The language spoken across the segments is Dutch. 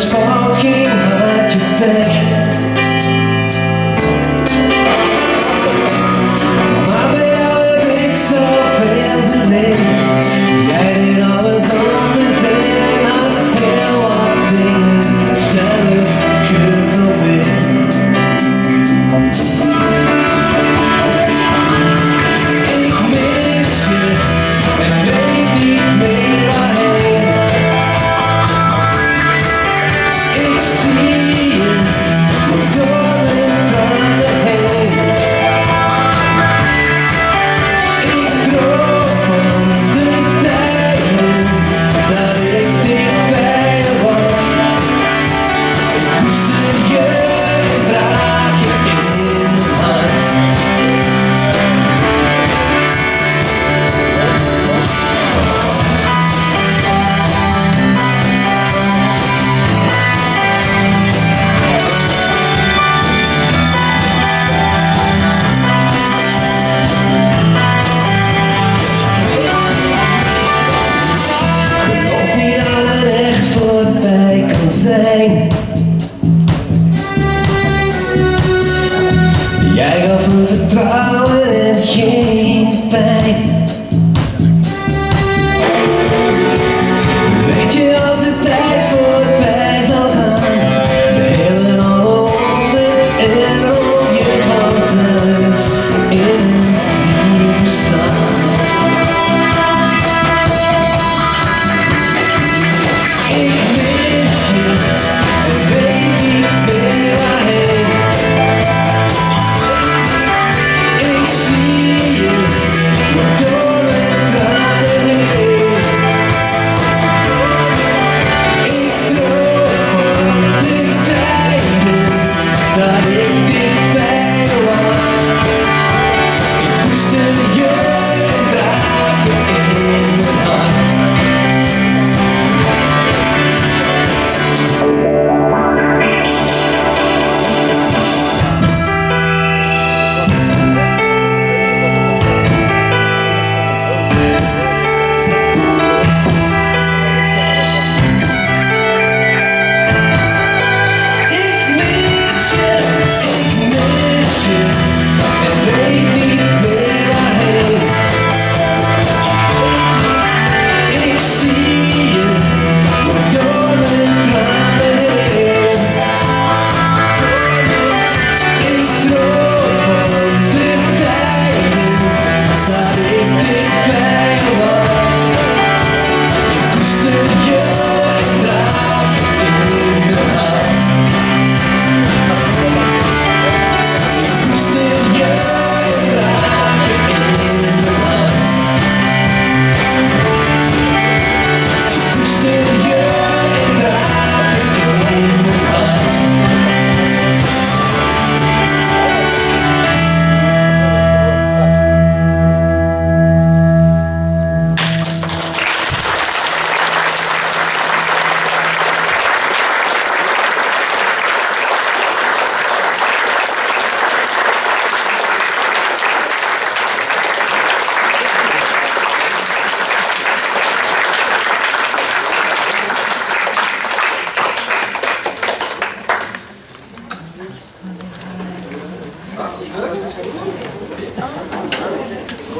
as far.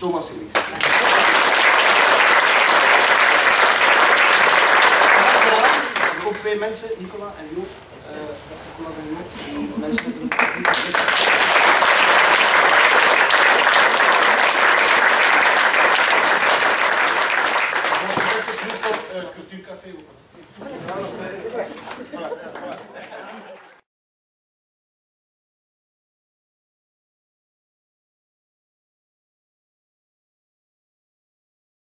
Thomas Helix. Ook twee mensen, Nicola en Jo. Uh, eh, Nicola en Jo, nu mensen het Cultuurcafé open. Voilà.